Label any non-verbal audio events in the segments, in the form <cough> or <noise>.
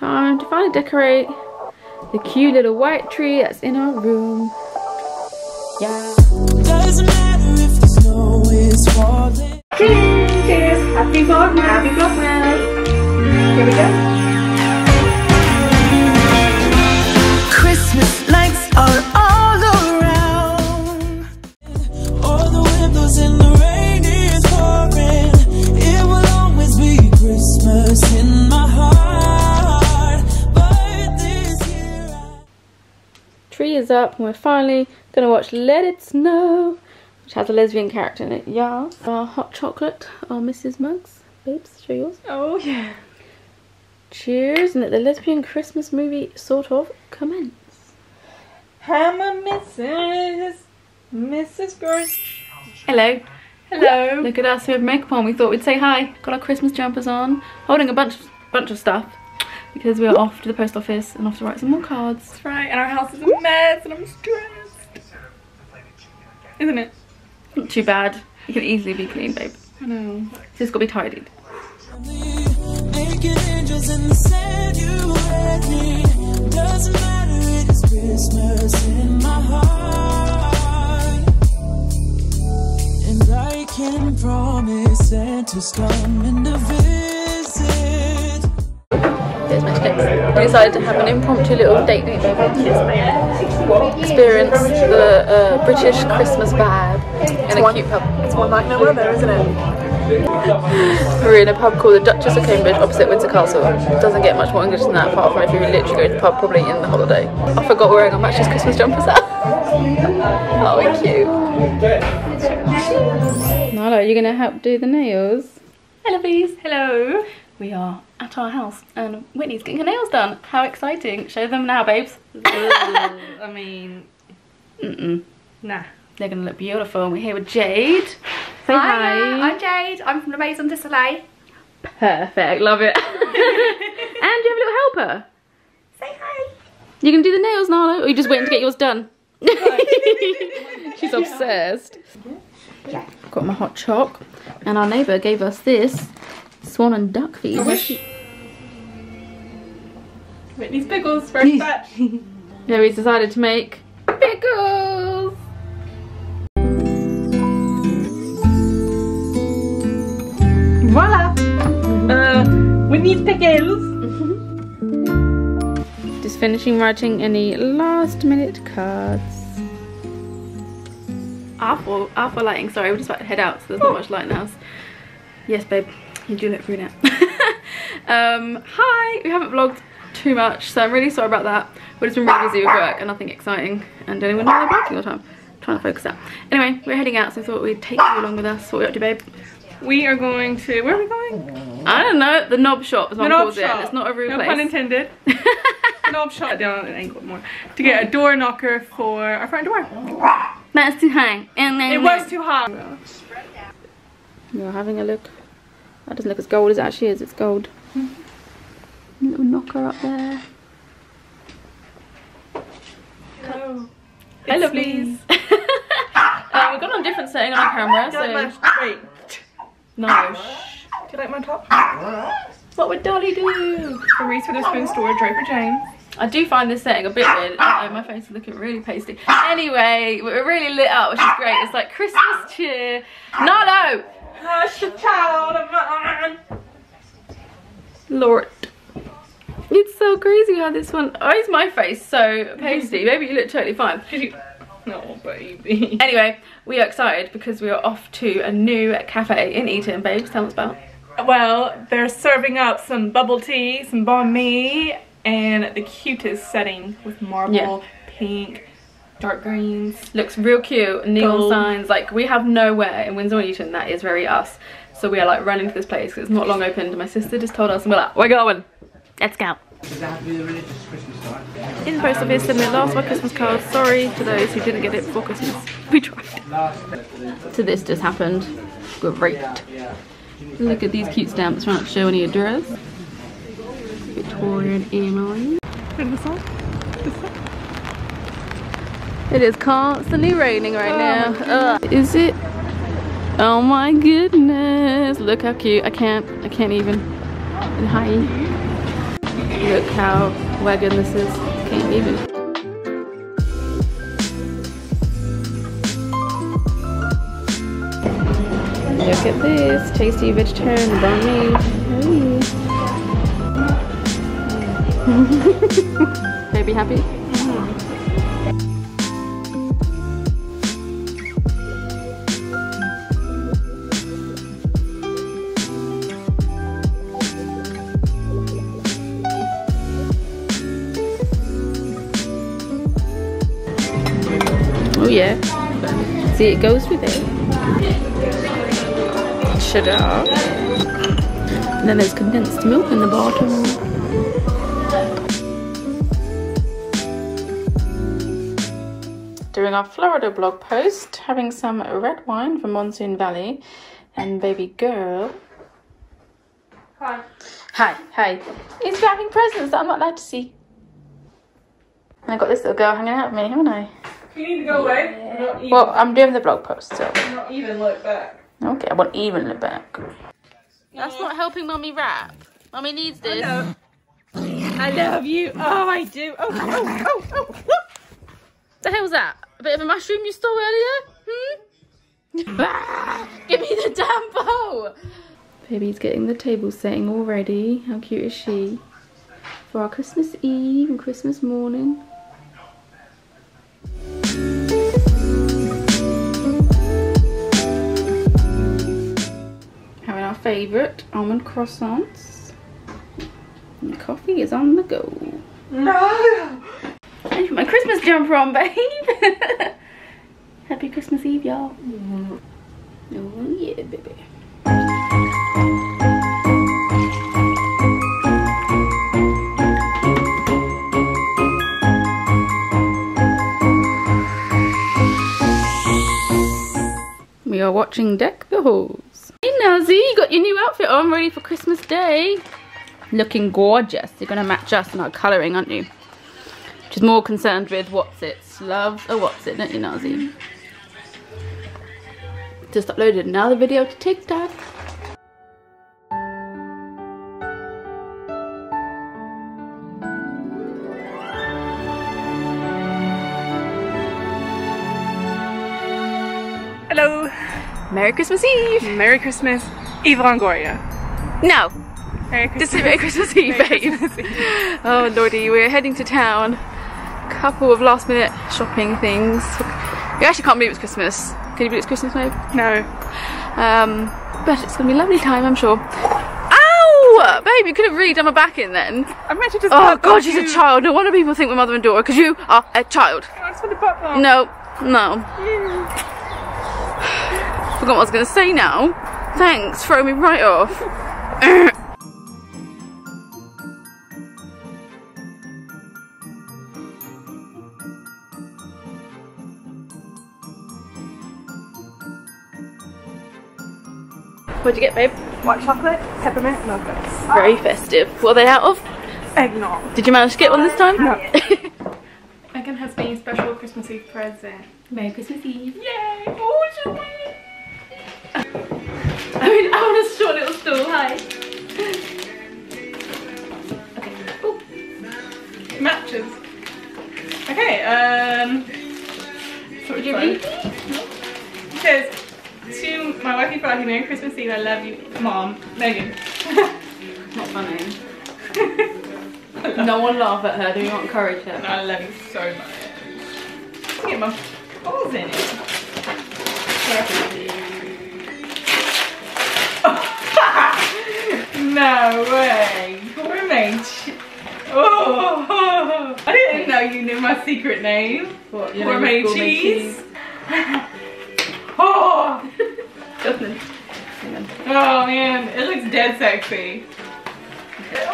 Time to finally decorate the cute little white tree that's in our room. Yeah. Doesn't matter if the snow is falling. Cheers! Cheers! Happy Vlogmas! Happy Vlogmas! Here we go. Christmas lights are all Tree is up and we're finally gonna watch Let It Snow, which has a lesbian character in it. Yeah. Our hot chocolate, our Mrs. Mugs. Babes, show yours. Oh yeah. Cheers, and let the lesbian Christmas movie sort of commence. I'm a Mrs. Mrs. Grinch. Hello. Hello. Look at us, we have makeup on. We thought we'd say hi. Got our Christmas jumpers on, holding a bunch, bunch of stuff because we are off to the post office and off to write some more cards. That's right, and our house is a mess and I'm stressed. Isn't it? Not too bad. It can easily be clean, babe. I know. Just gotta be tidied. Naked angels in the sand you had me. Doesn't matter, it's Christmas in my heart. And I can promise Santa's coming to visit. There's my tips. We decided to have an impromptu little date night. Experience the uh, British Christmas vibe in a cute pub. It's one like no other, isn't it? <laughs> We're in a pub called the Duchess of Cambridge opposite Windsor Castle. Doesn't get much more English than that apart from if you literally go to the pub probably in the holiday. I forgot wearing our matches Christmas jumpers out. oh, we're cute. Nala, are you gonna help do the nails? Hello, please. Hello. We are at our house and Whitney's getting her nails done. How exciting. Show them now, babes. I mean, Mm-mm. nah. They're gonna look beautiful. And we're here with Jade. Say hi. I'm Jade. I'm from the Maison de Soleil. Perfect. Love it. <laughs> and you have a little helper. Say hi. You can do the nails, Nala, or are you just waiting to get yours done? <laughs> She's obsessed. Got my hot chalk. and our neighbour gave us this swan and duck feed. Whitney's pickles, first batch. Yeah, we decided to make pickles. Voila. Uh, Whitney's pickles. <laughs> Just finishing writing any last minute cards. Awful, awful lighting. Sorry, we're just about to head out, so there's not much light in the house. Yes, babe, you do look brunette. um, hi, we haven't vlogged too much, so I'm really sorry about that. But it's been really busy with work and nothing exciting, and don't even know all the time. trying to focus out. Anyway, we're heading out, so I thought we'd take you along with us. What are we up to, babe? We are going to, where are we going? I don't know, the knob shop is one calls it. and shop. It's not a real no place. pun intended. <laughs> Knob shop down at Anglemore to get a door knocker for our front door. That's too high. And then It was too hot. You're having a look. That doesn't look as gold as it actually is. It's gold. Hmm. Little knocker up there. Hello. Hello, It's me. please. <laughs> uh, we've got on a different setting on our camera, Do you like so my, wait, <laughs> no. do you like my top? What would Dolly do? The Reese Witherspoon store, Draper James. I do find this setting a bit weird. Uh oh, my face is looking really pasty. Anyway, we're really lit up, which is great. It's like Christmas cheer. Nalo! Hush, child of mine. Lord. It's so crazy how this one. Oh, Why is my face so pasty? <laughs> Maybe you look totally fine. <laughs> No, baby. Anyway, we are excited because we are off to a new cafe in Eton. Babes, tell us about. Well, they're serving up some bubble tea, some banh mi, and the cutest setting with marble, Yeah. pink, dark greens. Looks real cute. Neon Gold. signs. Like we have nowhere in Windsor and Eton that is very us. So we are like running to this place it's not long opened. My sister just told us and we're like, we're going. Let's go. In the post office, sending the last of our Christmas cards. Sorry to those who didn't get it before Christmas. <laughs> We tried. So this just happened. Great. Look at these cute stamps trying to show any address. Victorian Airlines. Turn. It is constantly raining right now. Is it? Oh my goodness! Look how cute. I can't. I can't even. And hi. How Wegan this is. Can't. Look at this. Tasty vegetarian mi. Hey. <laughs> Baby happy? Oh yeah. See, it goes with it. Sugar. And then there's condensed milk in the bottom. Doing our Florida blog post, having some red wine from Monsoon Valley, and baby girl. Hi. Hi, hi. Is wrapping presents that I'm not allowed to see. And I got this little girl hanging out with me, haven't I? You need to go away. Not even, Well, I'm doing the blog post, so. not even look back. Okay, I won't even look back. That's not helping mummy wrap. Mummy needs this. I love you. Oh, I do. Oh, oh, oh, oh. The hell's that? A bit of a mushroom you stole earlier? Hmm? <laughs> Give me the damn bowl! Baby's getting the table setting already. How cute is she? For our Christmas Eve and Christmas morning. Having our favourite almond croissants. And the coffee is on the go. No. I put my Christmas jumper on, babe. <laughs> Happy Christmas Eve, y'all. Oh, yeah, baby. Are watching Deck the Halls. Hey, Nazi, you got your new outfit on, ready for Christmas Day. Looking gorgeous. You're going to match us in our colouring, aren't you? She's more concerned with what's it's love or what's it, don't you, Nazi? Just uploaded another video to TikTok. Merry Christmas Eve! Merry Christmas, Eva Longoria. No, Merry this Christmas. is Merry Christmas Eve, Merry babe. Christmas Eve. Oh lordy, we're heading to town. Couple of last minute shopping things. You actually can't believe it's Christmas. Can you believe it's Christmas, babe? No. Um, but it's gonna be a lovely time, I'm sure. Ow! Babe, you could have really done my back in then. I meant to just. Oh god, she's a child. No wonder people think we're mother and daughter, because you are a child. I just want to. No, no. Forgot what I was gonna say now. Thanks, throw me right off. <laughs> What'd you get, babe? White chocolate, peppermint, muffins. Very festive. What are they out of? Eggnog. Did you manage to get one this time? No. <laughs> Megan has been special Christmas Eve present. Merry Christmas Eve. Yay! Oh, short little stool. Hi. Okay. Ooh. matches. Okay, um. So Did you fun. Says, to my wifey Friday, Merry Christmas Eve, I love you, Mom, Megan. <laughs> Not funny. no one laugh at her. Do you not encourage her? I love you so much. Get my balls in it. No way. Gourmet. Oh, I didn't know you knew my secret name. What? Gourmet cheese. <laughs> Oh, Justin. Oh man, it looks dead sexy.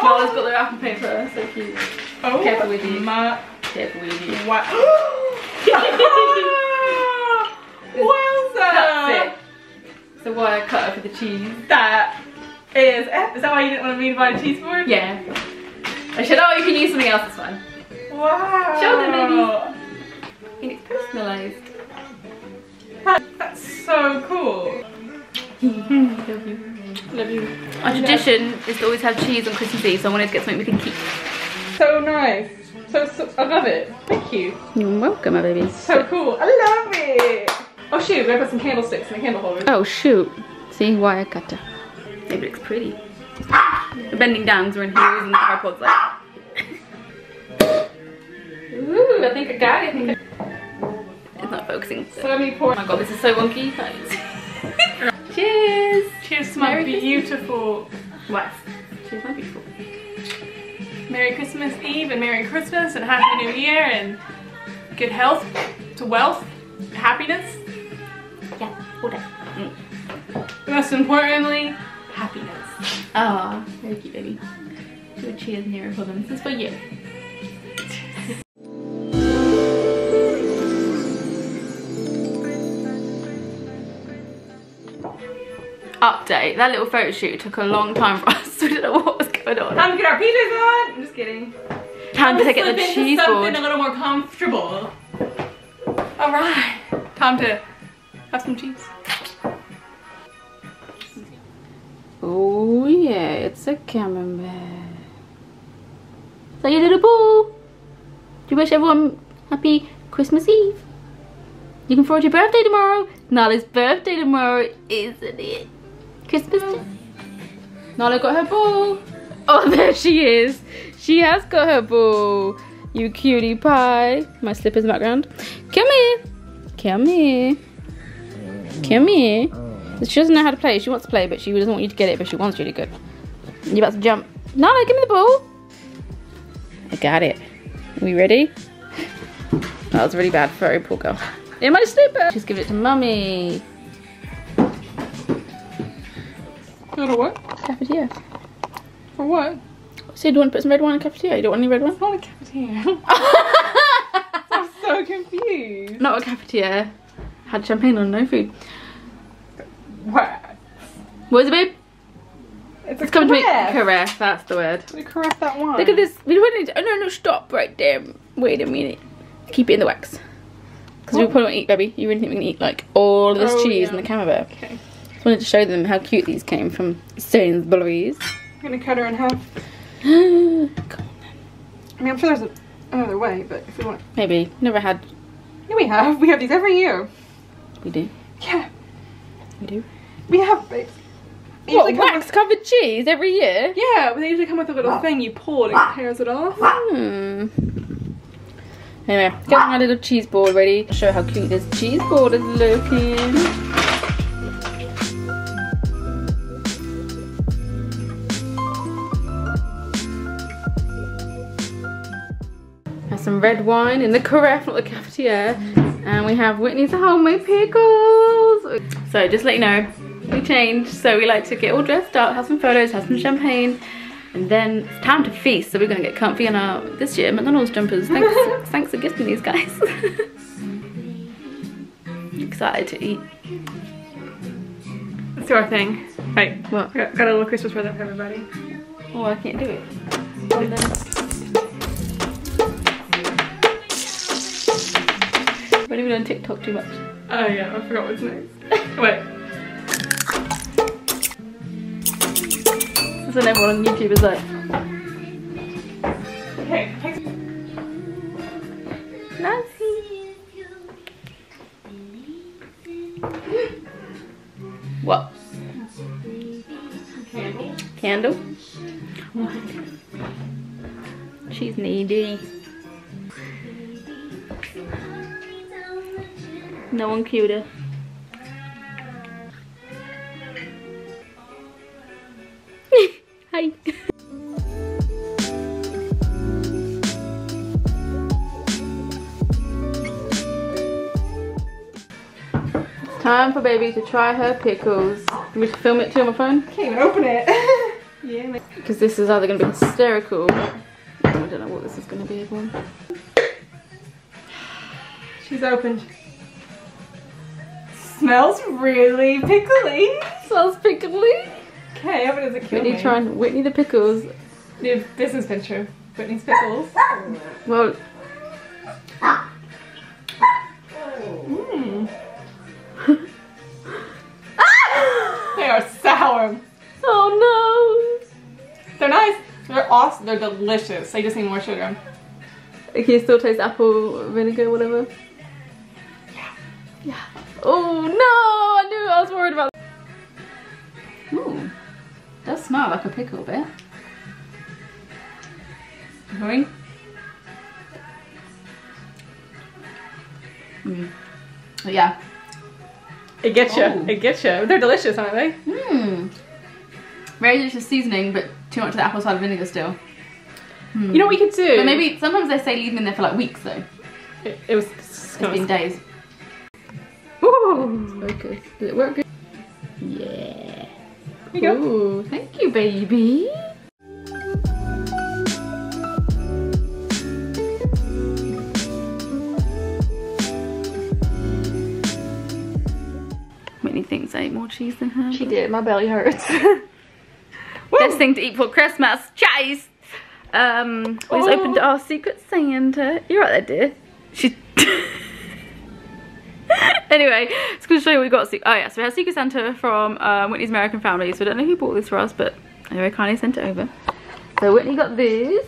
Lola's got the wrapping paper. So cute. Oh Careful with these. my Careful with you. wow. <gasps> <laughs> Wowza! That's it. So why I cut for the cheese? That is. F. Is that why you didn't want me to buy a cheese board? Yeah. I said, oh, you can use something else. It's fine. Wow. Show them, And it's personalised. That, that's so cool. Love you. Love you. Our tradition is to always have cheese on Christmas Eve, so I wanted to get something we can keep. so nice. So, so I love it. Thank you. You're welcome, my babies. So cool. I love it. Oh shoot, we gotta put some candlesticks in the candle holder. Oh shoot. See, wire cutter. It looks pretty. We're bending down because we're in heels and the tripod's like. Ooh, I think I got it. I think <laughs> It's not focusing. So let me pour. Oh my god, this is so wonky. <laughs> Cheers! Cheers to my Merry Christmas. beautiful What? Cheers, my beautiful. Merry Christmas Eve and Merry Christmas and Happy New Year and good health to wealth, happiness, Yeah, all day. but most importantly, happiness. Ah, very cute, baby. Do a cheers near for them. This is for you. Update. That little photo shoot took a long time for us. We didn't know what was going on. Time to get our PJs on. I'm just kidding. Time to get the cheese something board. a little more comfortable. All right, time to have some cheese. Oh yeah, it's a camembert. So you little boo. Do you wish everyone happy Christmas Eve? You can forward your birthday tomorrow. Nala's birthday tomorrow, isn't it? Christmas. Nala got her ball. Oh, <laughs> there she is. She has got her ball. You cutie pie. My slippers in the background. Come here. Come here. Come here. She doesn't know how to play. She wants to play, but she doesn't want you to get it, but she wants you to good. You about to jump. Nala, give me the ball. I got it. Are we ready? That was really bad for her, poor girl. In my slipper. Just give it to mummy. Go to what? Cafeteria. For what? So do you want to put some red wine in the cafeteria? You don't want any red wine? Not a cafeteria. <laughs> I'm so confused. Not a cafeteria. Had champagne on, no food. What? What is it, babe? It's, It's coming to me. Carafe, that's the word. We caress that one. Look at this. We don't need to, oh no, no, stop right there. Wait a minute. Keep it in the wax. Because we probably won't eat, baby. You really think we can eat like all of this Oh, cheese yeah. and the camembert? Okay. Just wanted to show them how cute these came from Sainsbury's. I'm gonna cut her in half. <gasps> Maybe. I mean, I'm sure there's a, another way, but if we want, Maybe. Never had. yeah, we have. We have these every year. We do. Yeah, We do. We have. What, wax covered cheese every year? yeah, but they usually come with a little thing you pull and it tears it off. Hmm. Anyway, getting my little cheese board ready to show how cute this cheese board is looking. Have some red wine in the carafe, not the cafetiere. And we have Whitney's homemade pickles. So just let you know, we changed. So we like to get all dressed up, have some photos, have some champagne. And then it's time to feast, so we're gonna get comfy in our this year McDonald's jumpers. Thanks, <laughs> thanks for gifting these guys. <laughs> Excited to eat. Let's do our thing. Right, What? got, got a little Christmas present for everybody. Oh, I can't do it. Then- We're even on TikTok too much. Oh yeah, I forgot what's next. Wait. When everyone on YouTube is like. Nancy. What? Candle. Candle? She's needy. No one cuter. Time for baby to try her pickles. Can we film it too on my phone? Can't even open it. <laughs> yeah. Because this is either going to be hysterical. I don't know what this is going to be, everyone. She's opened. Smells really pickly. Smells pickly. Okay, I hope it doesn't kill Whitney me. trying Whitney the pickles. New business venture. Whitney's pickles. Well, sour. oh no. They're nice. They're awesome. They're delicious. I just need more sugar. Can you still taste apple vinegar, whatever? Yeah. Yeah. Oh no! I knew I was worried about. Ooh, does smell like a pickle a bit. Going. Mm. But yeah. It gets you. Oh. It gets you. They're delicious, aren't they? Mmm. Very delicious seasoning, but too much of the apple cider vinegar still. Hmm. You know what we could do? But maybe sometimes they say leave them in there for like weeks though. it, it was. It's been days. Ooh. Focus. Did it work good? Yeah. Here you go. Ooh, thank you, baby. Cheese than her. She did. My belly hurts. <laughs> Best thing to eat for Christmas, cheese. Um, we just Oh. opened our Secret Santa. You're right there, dear. She. <laughs> anyway, just gonna show you what we got. Oh yeah, so we have Secret Santa from uh, Whitney's American Family. So I don't know who bought this for us, but very kindly sent it over. So Whitney got this,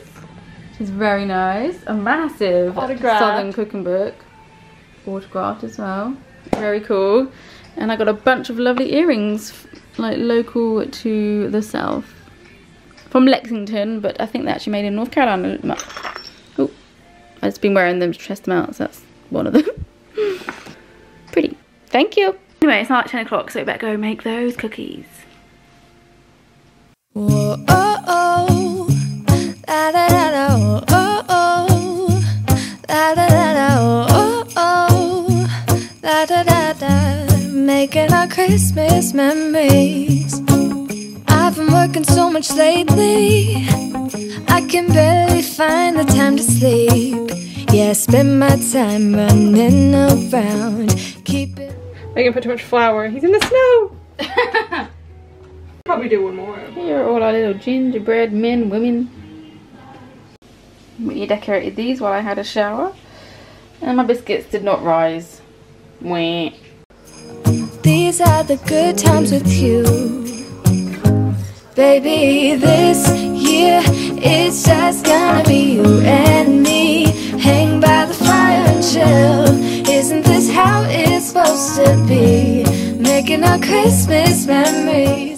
is very nice. A massive Autographed. Southern cooking book, autographed as well. Very cool. And I got a bunch of lovely earrings, like local to the south from Lexington, but I think they're actually made in North Carolina. Oh, I've just been wearing them to test them out, so that's one of them. <laughs> Pretty. Thank you. Anyway, it's not like 10 o'clock, so we better go make those cookies. Christmas memories. I've been working so much lately, I can barely find the time to sleep. Yeah, I spend my time running around, keeping. can put too much flour. He's in the snow. <laughs> Probably do one more. Here are all our little gingerbread men, women. We decorated these while I had a shower. And my biscuits did not rise. Wah. These are the good times with you. Baby, this year it's just gonna be you and me. Hang by the fire and chill. Isn't this how it's supposed to be? Making our Christmas memories.